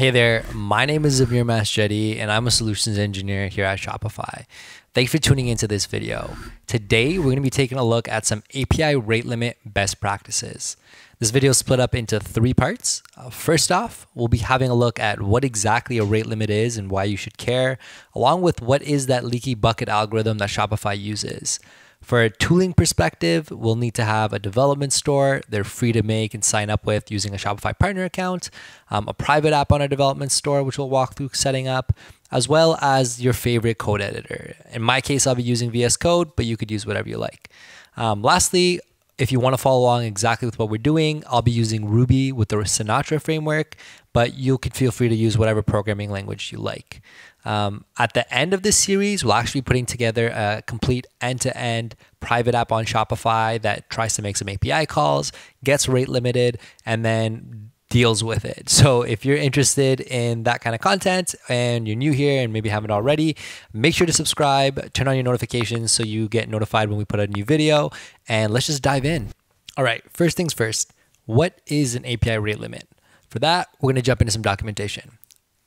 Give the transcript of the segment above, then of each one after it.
Hey there, my name is Zameer Masjedi and I'm a solutions engineer here at Shopify. Thanks for tuning into this video. Today, we're going to be taking a look at some API rate limit best practices. This video is split up into three parts. Uh, first off, we'll be having a look at what exactly a rate limit is and why you should care, along with what is that leaky bucket algorithm that Shopify uses. For a tooling perspective, we'll need to have a development store. They're free to make and sign up with using a Shopify partner account, um, a private app on a development store, which we'll walk through setting up, as well as your favorite code editor. In my case, I'll be using VS Code, but you could use whatever you like. Um, lastly, if you want to follow along exactly with what we're doing, I'll be using Ruby with the Sinatra framework, but you can feel free to use whatever programming language you like. Um, at the end of this series, we'll actually be putting together a complete end-to-end private app on Shopify that tries to make some API calls, gets rate limited, and then deals with it. So if you're interested in that kind of content and you're new here and maybe haven't already, make sure to subscribe, turn on your notifications so you get notified when we put out a new video, and let's just dive in. All right, first things first, what is an API rate limit? For that, we're gonna jump into some documentation.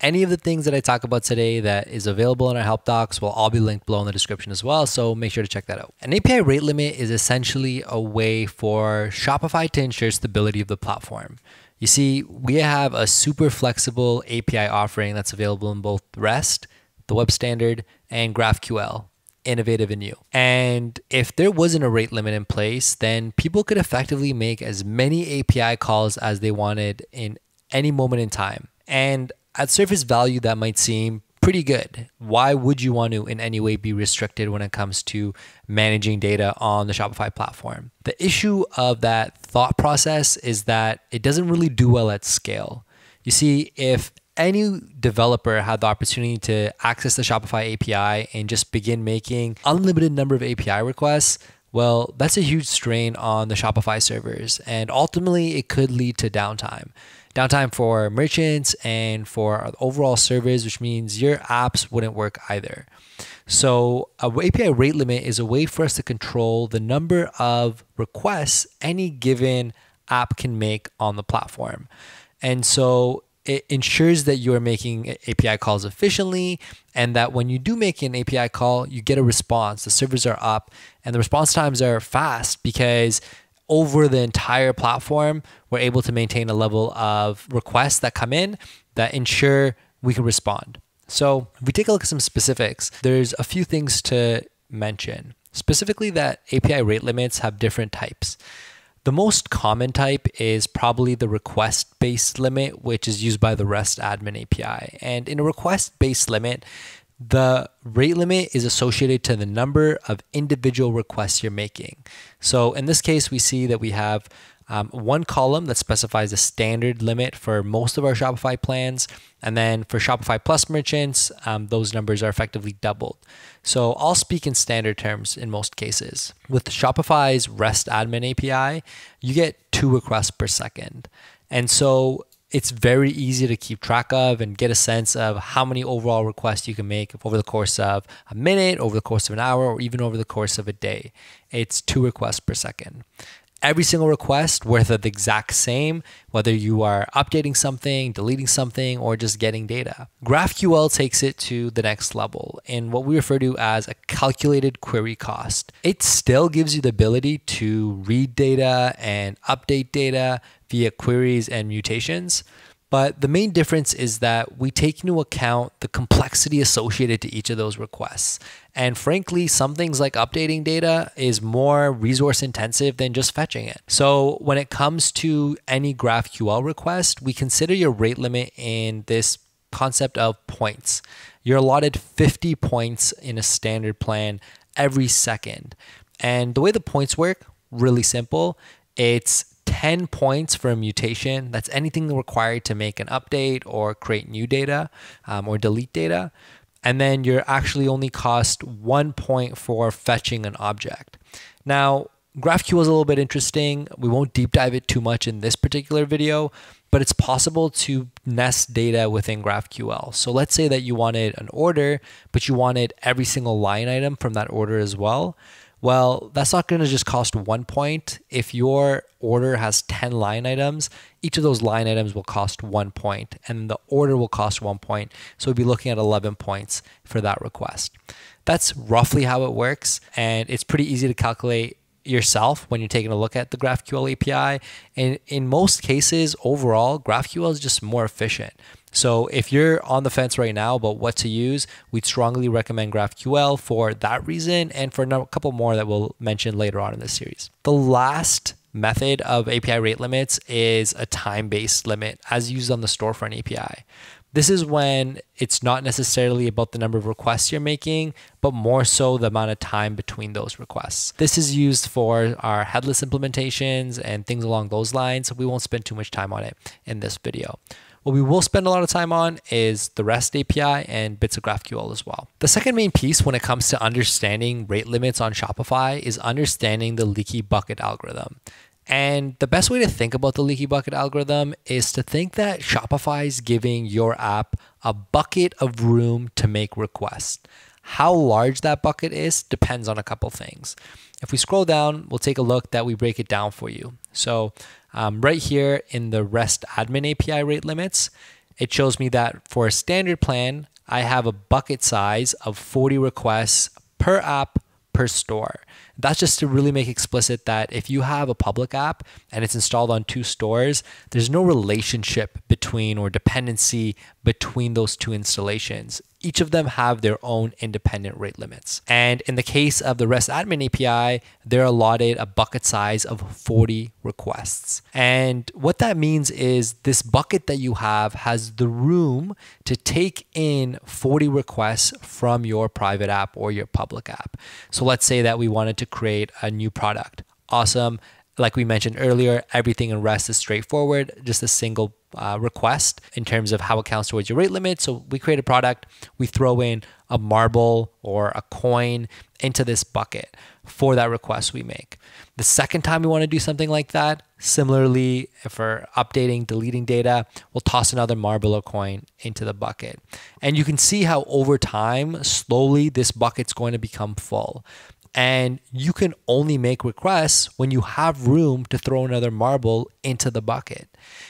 Any of the things that I talk about today that is available in our help docs will all be linked below in the description as well, so make sure to check that out. An API rate limit is essentially a way for Shopify to ensure stability of the platform. You see, we have a super flexible API offering that's available in both REST, the web standard, and GraphQL, innovative and new. And if there wasn't a rate limit in place, then people could effectively make as many API calls as they wanted in any moment in time. And at surface value, that might seem pretty good. Why would you want to in any way be restricted when it comes to managing data on the Shopify platform? The issue of that thought process is that it doesn't really do well at scale. You see, if any developer had the opportunity to access the Shopify API and just begin making unlimited number of API requests, well, that's a huge strain on the Shopify servers and ultimately it could lead to downtime downtime for merchants and for overall servers, which means your apps wouldn't work either. So, a API rate limit is a way for us to control the number of requests any given app can make on the platform. And so, it ensures that you are making API calls efficiently and that when you do make an API call, you get a response. The servers are up and the response times are fast because over the entire platform, we're able to maintain a level of requests that come in that ensure we can respond. So, if we take a look at some specifics, there's a few things to mention. Specifically, that API rate limits have different types. The most common type is probably the request based limit, which is used by the REST admin API. And in a request based limit, the rate limit is associated to the number of individual requests you're making. So in this case, we see that we have um, one column that specifies a standard limit for most of our Shopify plans. And then for Shopify Plus merchants, um, those numbers are effectively doubled. So I'll speak in standard terms in most cases. With Shopify's REST admin API, you get two requests per second. And so it's very easy to keep track of and get a sense of how many overall requests you can make over the course of a minute, over the course of an hour, or even over the course of a day. It's two requests per second. Every single request worth of the exact same, whether you are updating something, deleting something, or just getting data. GraphQL takes it to the next level in what we refer to as a calculated query cost. It still gives you the ability to read data and update data via queries and mutations. But the main difference is that we take into account the complexity associated to each of those requests. And frankly, some things like updating data is more resource intensive than just fetching it. So when it comes to any GraphQL request, we consider your rate limit in this concept of points. You're allotted 50 points in a standard plan every second. And the way the points work, really simple. It's 10 points for a mutation. That's anything required to make an update or create new data um, or delete data. And then you're actually only cost one point for fetching an object. Now, GraphQL is a little bit interesting. We won't deep dive it too much in this particular video, but it's possible to nest data within GraphQL. So let's say that you wanted an order, but you wanted every single line item from that order as well. Well, that's not going to just cost one point. If your order has 10 line items, each of those line items will cost one point and the order will cost one point. So we'll be looking at 11 points for that request. That's roughly how it works. And it's pretty easy to calculate yourself when you're taking a look at the GraphQL API. And in most cases, overall, GraphQL is just more efficient. So if you're on the fence right now about what to use, we'd strongly recommend GraphQL for that reason and for a couple more that we'll mention later on in this series. The last method of API rate limits is a time-based limit as used on the storefront API. This is when it's not necessarily about the number of requests you're making, but more so the amount of time between those requests. This is used for our headless implementations and things along those lines. We won't spend too much time on it in this video. What we will spend a lot of time on is the REST API and bits of GraphQL as well. The second main piece when it comes to understanding rate limits on Shopify is understanding the leaky bucket algorithm. And the best way to think about the leaky bucket algorithm is to think that Shopify is giving your app a bucket of room to make requests. How large that bucket is depends on a couple things. If we scroll down, we'll take a look that we break it down for you. So um, right here in the REST admin API rate limits, it shows me that for a standard plan, I have a bucket size of 40 requests per app per store. That's just to really make explicit that if you have a public app and it's installed on two stores, there's no relationship between or dependency between those two installations. Each of them have their own independent rate limits. And in the case of the REST admin API, they're allotted a bucket size of 40 requests. And what that means is this bucket that you have has the room to take in 40 requests from your private app or your public app. So let's say that we wanted to create a new product. Awesome. Like we mentioned earlier, everything in REST is straightforward, just a single uh, request in terms of how it counts towards your rate limit. So we create a product, we throw in a marble or a coin into this bucket for that request we make. The second time we want to do something like that, similarly, if we're updating, deleting data, we'll toss another marble or coin into the bucket. And you can see how over time, slowly, this bucket's going to become full. And you can only make requests when you have room to throw another marble into the bucket.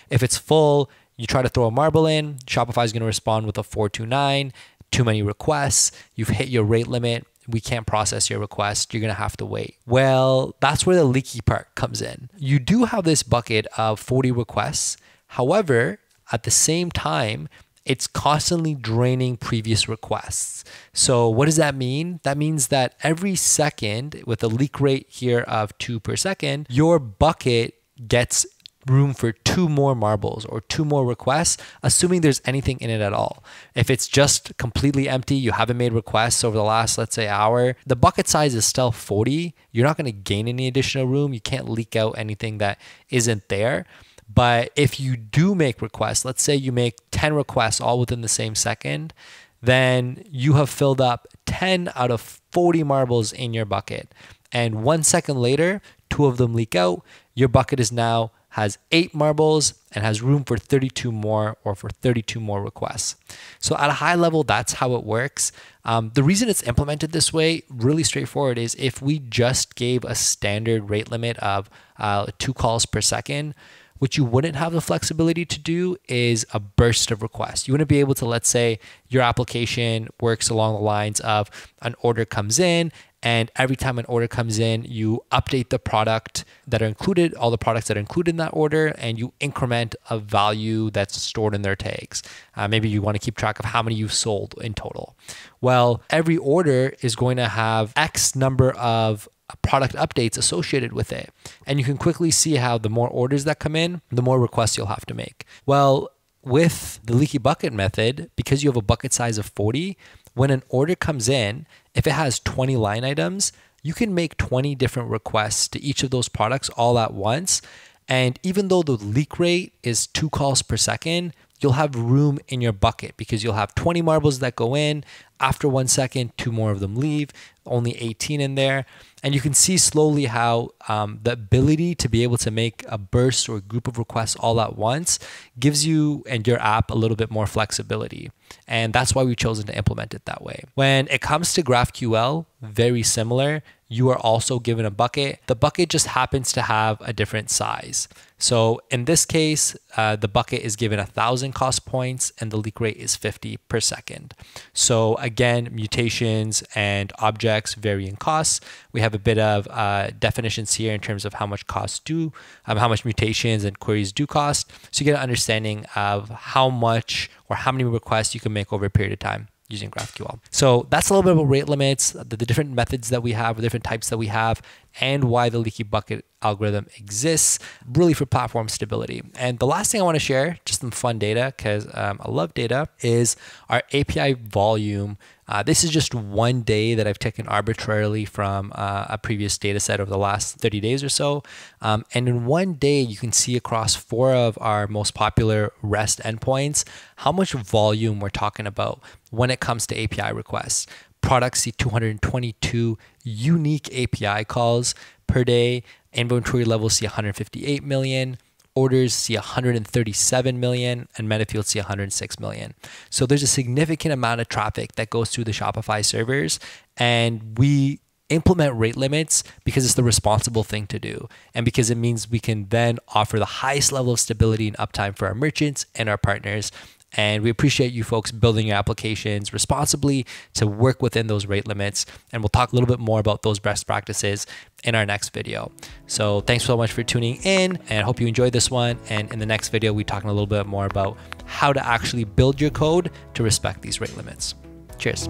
If it's full, you try to throw a marble in, Shopify is going to respond with a 429, too many requests, you've hit your rate limit, we can't process your request, you're going to have to wait. Well, that's where the leaky part comes in. You do have this bucket of 40 requests. However, at the same time, it's constantly draining previous requests. So what does that mean? That means that every second with a leak rate here of two per second, your bucket gets room for two more marbles or two more requests, assuming there's anything in it at all. If it's just completely empty, you haven't made requests over the last, let's say, hour, the bucket size is still 40. You're not going to gain any additional room. You can't leak out anything that isn't there. But if you do make requests, let's say you make 10 requests all within the same second, then you have filled up 10 out of 40 marbles in your bucket. And one second later, two of them leak out. Your bucket is now has eight marbles and has room for 32 more or for 32 more requests. So at a high level, that's how it works. Um, the reason it's implemented this way, really straightforward, is if we just gave a standard rate limit of uh, two calls per second, what you wouldn't have the flexibility to do is a burst of requests. You wouldn't be able to, let's say, your application works along the lines of an order comes in and every time an order comes in, you update the product that are included, all the products that are included in that order, and you increment a value that's stored in their tags. Uh, maybe you want to keep track of how many you've sold in total. Well, every order is going to have X number of product updates associated with it. And you can quickly see how the more orders that come in, the more requests you'll have to make. Well, with the leaky bucket method, because you have a bucket size of 40, when an order comes in, if it has 20 line items, you can make 20 different requests to each of those products all at once. And even though the leak rate is two calls per second, you'll have room in your bucket because you'll have 20 marbles that go in. After one second, two more of them leave, only 18 in there. And you can see slowly how um, the ability to be able to make a burst or a group of requests all at once gives you and your app a little bit more flexibility. And that's why we've chosen to implement it that way. When it comes to GraphQL, very similar. You are also given a bucket. The bucket just happens to have a different size. So in this case, uh, the bucket is given a thousand cost points and the leak rate is 50 per second. So again, mutations and objects vary in costs. We have a bit of uh, definitions here in terms of how much costs do, um, how much mutations and queries do cost. So you get an understanding of how much or how many requests you can make over a period of time using GraphQL. So that's a little bit about rate limits, the, the different methods that we have, the different types that we have, and why the leaky bucket algorithm exists really for platform stability. And the last thing I want to share, just some fun data, because um, I love data, is our API volume. Uh, this is just one day that I've taken arbitrarily from uh, a previous data set over the last 30 days or so. Um, and in one day, you can see across four of our most popular REST endpoints how much volume we're talking about when it comes to API requests products see 222 unique API calls per day. Inventory levels see 158 million. Orders see 137 million and Metafield see 106 million. So there's a significant amount of traffic that goes through the Shopify servers and we implement rate limits because it's the responsible thing to do and because it means we can then offer the highest level of stability and uptime for our merchants and our partners and we appreciate you folks building your applications responsibly to work within those rate limits. And we'll talk a little bit more about those best practices in our next video. So thanks so much for tuning in and hope you enjoyed this one. And in the next video, we're talking a little bit more about how to actually build your code to respect these rate limits. Cheers.